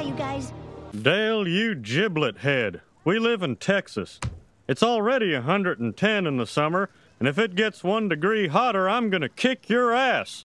Bye, you guys. Dale, you giblet head. We live in Texas. It's already 110 in the summer, and if it gets one degree hotter, I'm gonna kick your ass.